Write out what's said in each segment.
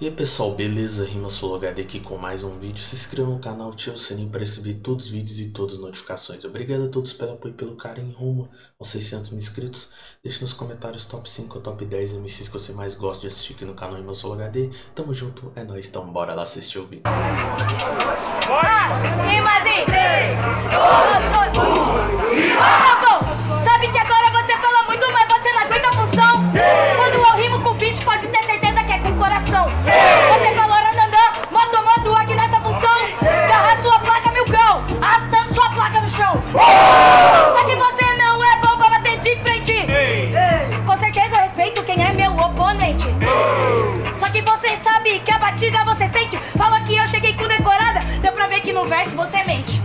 E aí pessoal, beleza? Rima HD aqui com mais um vídeo. Se inscreva no canal, ative o sininho para receber todos os vídeos e todas as notificações. Obrigado a todos pelo apoio e pelo carinho rumo aos 600 mil inscritos. Deixe nos comentários top 5 ou top 10 MCs que você mais gosta de assistir aqui no canal Rima HD. Tamo junto, é nóis, então bora lá assistir o vídeo. Ah, em 3, 2, 1, tá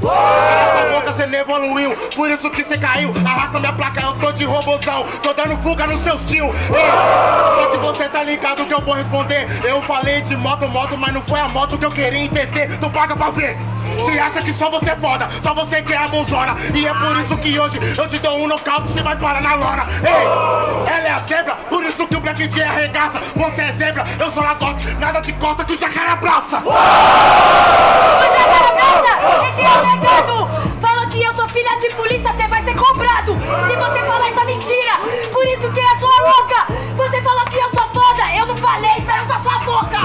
Essa boca cê não evoluiu, por isso que cê caiu. Arrasta minha placa, eu tô de robozão. Tô dando fuga nos seus tio. Só que você tá ligado que eu vou responder. Eu falei de moto, moto, mas não foi a moto que eu queria entender. Tu paga pra ver. Cê acha que só você é foda, só você que é a bonzona. E é por isso que hoje eu te dou um nocaute, cê vai parar na lona. Ei, ela é a zebra, por isso que o Black J arregaça. Você é zebra, eu sou lagote, nada de costa que o jacaré abraça. Mas agora abraça, esse é o legado. Fala que eu sou filha de polícia, você vai ser comprado. Se você falar essa mentira, por isso que é sua louca. Você falou que eu sou foda, eu não falei, saiu da sua boca.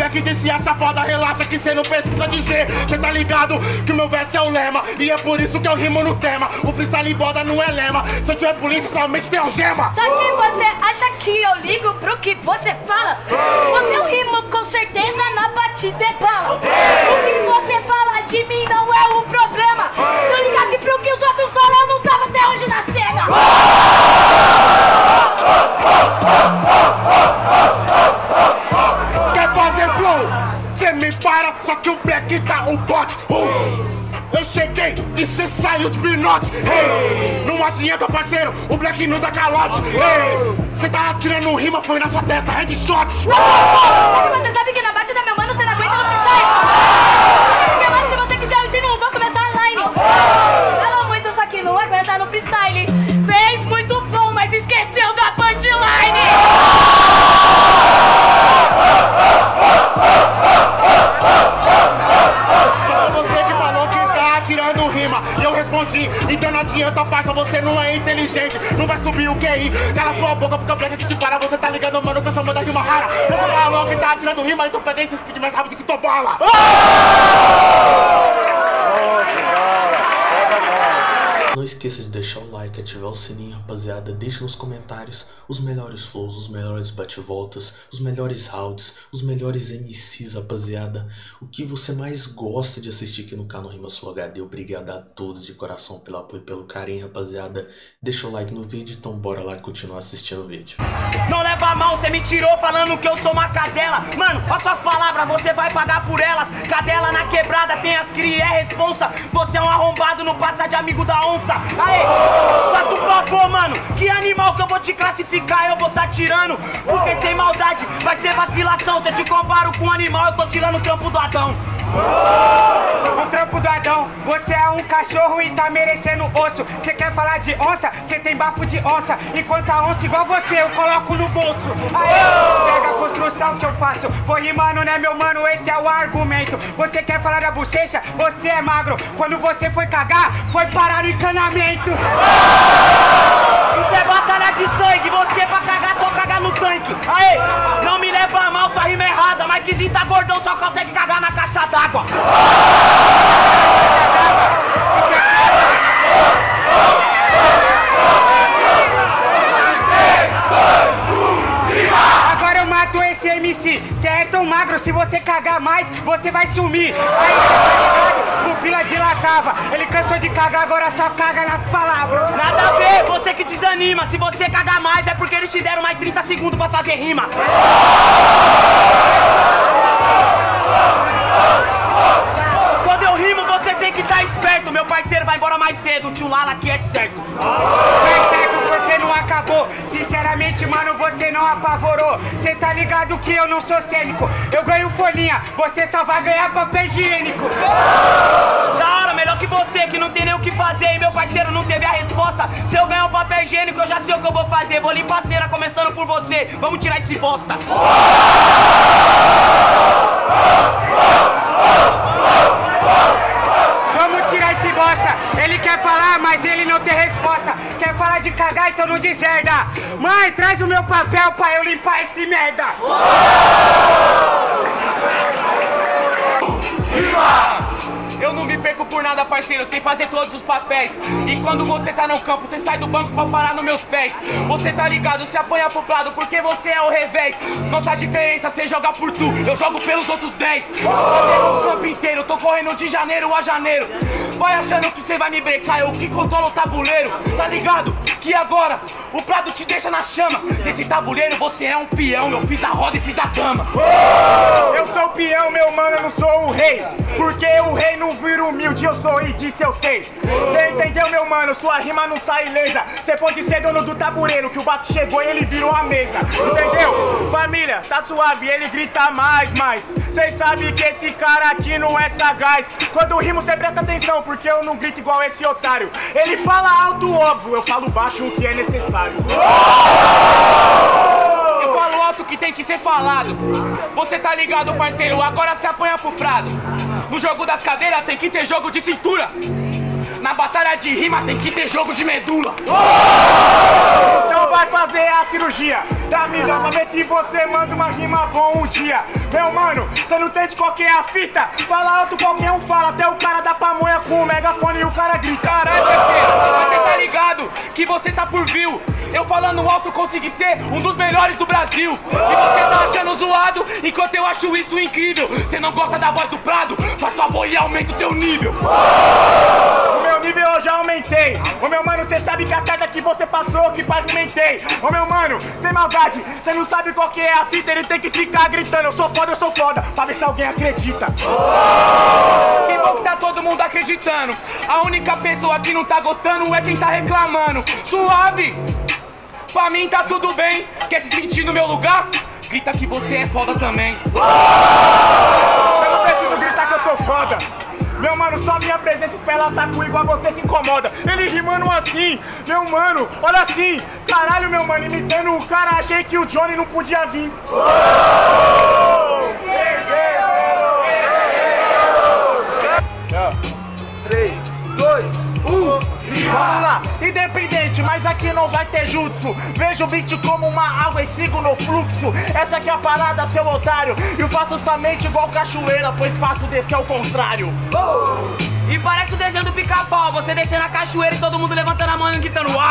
Só que se acha foda Relaxa que cê não precisa dizer Cê tá ligado que o meu verso é o lema E é por isso que eu rimo no tema O freestyle boda não é lema Se eu tiver polícia somente tem algema Só que você acha que eu ligo pro que você fala? O meu rimo com certeza na batida é bala. O que você fala de mim não é o problema. Se eu ligasse pro que os outros falam, eu não tava até hoje na cena. Parceiro, o Black não dá calote. Hey! Cê tá atirando rima, foi na sua testa, headshot cala sua boca porque o Black que te para Você tá ligado, mano, que eu sou manda rima rara. Você falou que tá atirando rima, então pega esse speed mais rápido que tua bola Não esqueça de deixar o like, ativar o sininho, rapaziada. Deixe nos comentários os melhores flows, os melhores bate-voltas, os melhores rounds, os melhores MCs, rapaziada. O que você mais gosta de assistir aqui no canal Rima Sul HD. Obrigado a todos de coração pelo apoio e pelo carinho, rapaziada. Deixa o like no vídeo, então bora lá continuar assistindo o vídeo. Não leva mal, cê me tirou falando que eu sou uma cadela Mano, olha suas palavras, você vai pagar por elas Cadela na quebrada, tem as cria, é responsa Você é um arrombado, não passa de amigo da onça Aê, faça um favor, mano Que animal que eu vou te classificar, eu vou tá tirando Porque sem maldade, vai ser vacilação Se eu te comparo com um animal, eu tô tirando o trampo do Adão O trampo do Adão, você é um cachorro e tá merecendo osso. Você quer falar de onça? Você tem bafo de onça. Enquanto a onça igual você, eu coloco no bolso. Aê, pega a construção que eu faço. Vou rimando, né, meu mano? Esse é o argumento. Você quer falar da bochecha? Você é magro. Quando você foi cagar, foi parar no encanamento. Isso é batalha de sangue, você pra cagar só cagar no tanque. Aê, não me leva a mal, sua rima é rasa, mas que tá gordão só consegue cagar na caixa d'água. Agora eu mato esse MC. Você é tão magro, se você cagar mais, você vai sumir. Aí, tá ligado? Pupila dilatava. Ele cansou de cagar, agora só caga nas palavras. Nada a ver, você que desanima. Se você cagar mais é porque eles te deram mais 30 segundos pra fazer rima. Quando eu rimo, você tem que estar esperto. Meu parceiro vai embora mais cedo. O tio Lala aqui é certo. É certo porque não acabou. Sinceramente, mano, você não apavorou. Cê tá ligado que eu não sou cênico. Eu ganho folhinha, você só vai ganhar papel higiênico. Da hora, melhor que você, que não tem nem o que fazer. E meu parceiro não teve a resposta. Se eu ganhar o papel higiênico, eu já sei o que eu vou fazer. Vou limpar a cera, começando por você. Vamos tirar esse bosta. Então não deserda. Mãe, traz o meu papel pra eu limpar esse merda. Eu não me perco por nada, parceiro, sem fazer todos os papéis. E quando você tá no campo, você sai do banco pra parar nos meus pés. Você tá ligado, se apanha pro lado, porque você é o revés. Nossa diferença, você joga por tu, eu jogo pelos outros 10. Eu o campo inteiro, tô correndo de janeiro a janeiro. Vai achando que você vai me brecar, eu que controlo o tabuleiro. Tá ligado? Que agora o prado te deixa na chama. Nesse tabuleiro você é um peão, eu fiz a roda e fiz a dama. Eu sou o peão, meu mano, eu não sou o rei. Porque o rei não vira humilde, eu sou e disse eu sei. Cê entendeu, meu mano? Sua rima não sai ilesa. Cê pode ser dono do tabuleiro, que o Vasco chegou e ele virou a mesa. Entendeu? Família, tá suave, ele grita mais, mais. Cês sabem que esse cara aqui não é sagaz. Quando rimo, cê presta atenção, porque eu não grito igual esse otário. Ele fala alto, óbvio, eu falo baixo o que é necessário. Eu falo alto que tem que ser falado. Você tá ligado, parceiro? Agora se apanha pro prado. No jogo das cadeiras tem que ter jogo de cintura. Na batalha de rima tem que ter jogo de medula. Então vai fazer a cirurgia da melhor pra ver se você manda uma rima bom um dia. Meu mano, você não entende qual que é a fita? Fala alto, qualquer um fala, até o cara o cara grita. Caralho, parceiro, você tá ligado que você tá por view. Eu falando alto consegui ser um dos melhores do Brasil. E você tá achando zoado, enquanto eu acho isso incrível. Você não gosta da voz do Prado? Faz favor e aumenta o teu nível. Meu nível eu já aumentei. Ô meu mano, cê sabe que a carta que você passou, que pavimentei. Ô meu mano, sem maldade, cê não sabe qual que é a fita, ele tem que ficar gritando. Eu sou foda, eu sou foda, pra ver se alguém acredita. Que bom que tá todo mundo acreditando. A única pessoa que não tá gostando é quem tá reclamando. Suave! Pra mim tá tudo bem. Quer se sentir no meu lugar? Grita que você é foda também. Eu não preciso gritar que eu sou foda. Meu mano, só minha presença espela saco igual você se incomoda. Ele rimando assim, meu mano, olha assim. Caralho, meu mano, imitando o cara, achei que o Johnny não podia vir. 3, 2, 1. Vamos lá, independente, mas aqui não vai ter jutsu. Vejo o beat como uma água e sigo no fluxo. Essa aqui é a parada, seu otário. Eu faço somente igual cachoeira, pois faço descer ao contrário. E parece o desenho do pica-pau, você descendo a cachoeira e todo mundo levantando a mão e gritando. "Uau!"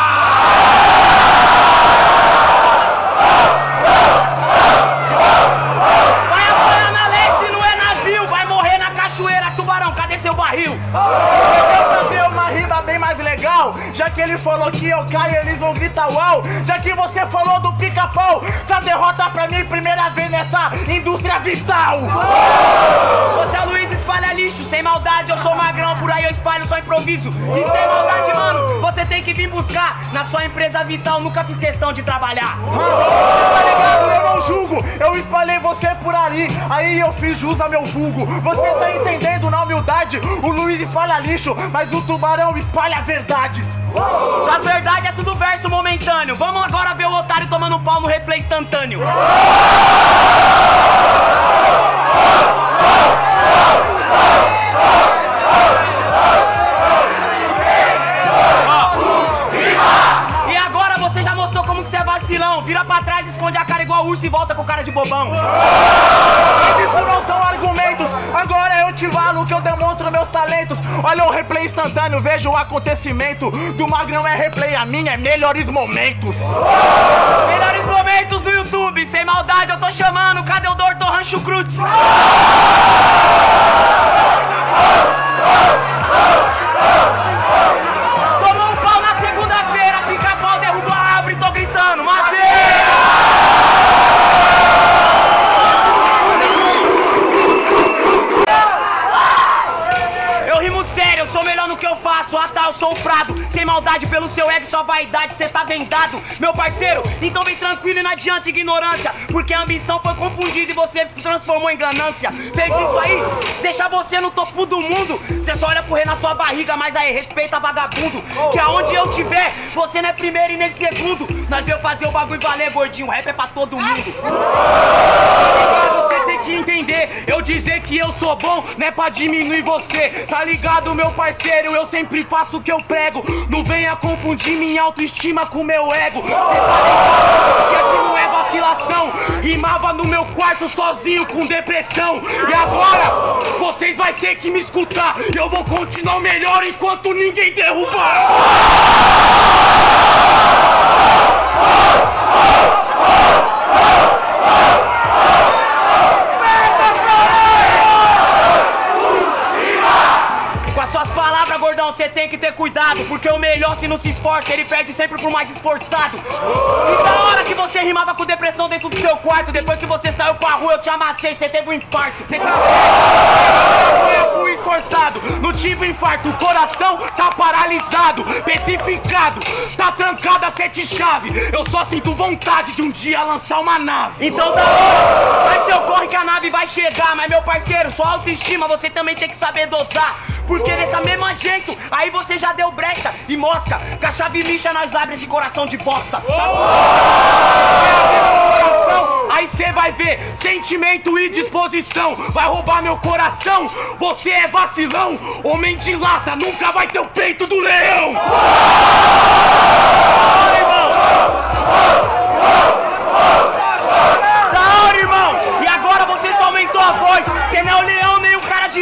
Já que ele falou que eu caio, eles vão gritar uau. Já que você falou do pica-pau, essa derrota pra mim primeira vez nessa indústria vital. Você é Luiz espalha lixo, sem maldade, eu sou magrão, por aí eu espalho só improviso. E sem maldade, mano, você tem que vir buscar na sua empresa vital, nunca fiz questão de trabalhar. Tá ligado? Eu não julgo, eu espalhei você por ali, aí eu fiz jus ao meu vulgo. Você tá entendendo na humildade? O Luiz espalha lixo, mas o tubarão espalha verdades. Sua verdade é tudo verso momentâneo. Vamos agora ver o otário tomando pau no replay instantâneo. E agora você já mostrou como que você é vacilão. Vira pra trás, esconde a cara igual urso e volta com cara de bobão. Isso não são argumentos. Agora eu te falo que eu meus talentos. Olha o replay instantâneo, veja o acontecimento. Do Magrão é replay, a minha é melhores momentos. Melhores momentos no YouTube. Sem maldade, eu tô chamando. Cadê o Dr. Rancho Cruz? Meu parceiro. Então vem tranquilo e não adianta ignorância, porque a ambição foi confundida e você transformou em ganância. Fez isso aí, deixa você no topo do mundo. Cê só olha rei na sua barriga, mas aí respeita vagabundo. Que aonde eu tiver, você não é primeiro e nem segundo. Nós veio fazer o bagulho valer, gordinho. Rap é pra todo mundo. Entender, eu dizer que eu sou bom não é pra diminuir você, tá ligado, meu parceiro? Eu sempre faço o que eu prego, não venha confundir minha autoestima com meu ego. Cê tá ligado que aqui não é vacilação, rimava no meu quarto sozinho com depressão. E agora, vocês vai ter que me escutar, eu vou continuar melhor enquanto ninguém derrubar. Com as suas palavras, gordão, você tem que ter cuidado, porque o melhor se não se esforça, ele perde sempre pro mais esforçado. E da hora que você rimava com depressão dentro do seu quarto, depois que você saiu pra rua, eu te amassei, você teve um infarto. Cê tá esforçado, não tive infarto, o coração tá paralisado, petrificado, tá trancado a sete chave. Eu só sinto vontade de um dia lançar uma nave. Então da hora, vai seu corre que a nave vai chegar, mas meu parceiro, sua autoestima você também tem que saber dosar. Porque dessa mesma jeito, aí você já deu brecha e mosca, com a chave lixa nós abre esse coração de bosta. coração, aí cê vai ver sentimento e disposição. Vai roubar meu coração, você é vacilão. Homem de lata nunca vai ter o peito do leão. Da hora, irmão! E agora você só aumentou a voz. Você não é o leão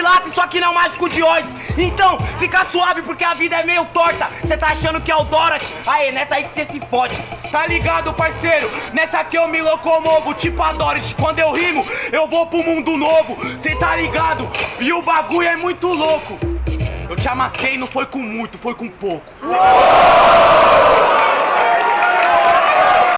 de isso aqui não é mágico de Oz. Então, fica suave porque a vida é meio torta. Você tá achando que é o Dorothy? Aê, nessa aí que você se fode. Tá ligado, parceiro? Nessa aqui eu me locomovo, tipo a Dorothy. Quando eu rimo, eu vou pro mundo novo. Cê tá ligado? E o bagulho é muito louco. Eu te amassei, não foi com muito, foi com pouco.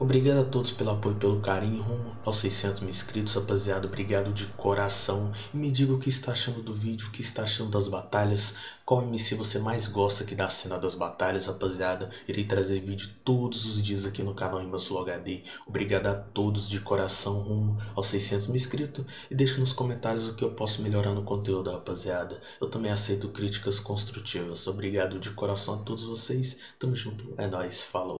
Obrigado a todos pelo apoio e pelo carinho rumo aos 600 mil inscritos, rapaziada. Obrigado de coração. E me diga o que está achando do vídeo, o que está achando das batalhas. Qual MC você mais gosta aqui da cena das batalhas, rapaziada. Irei trazer vídeo todos os dias aqui no canal Sul HD. Obrigado a todos de coração rumo aos 600 mil inscritos. E deixe nos comentários o que eu posso melhorar no conteúdo, rapaziada. Eu também aceito críticas construtivas. Obrigado de coração a todos vocês. Tamo junto. É nóis. Falou.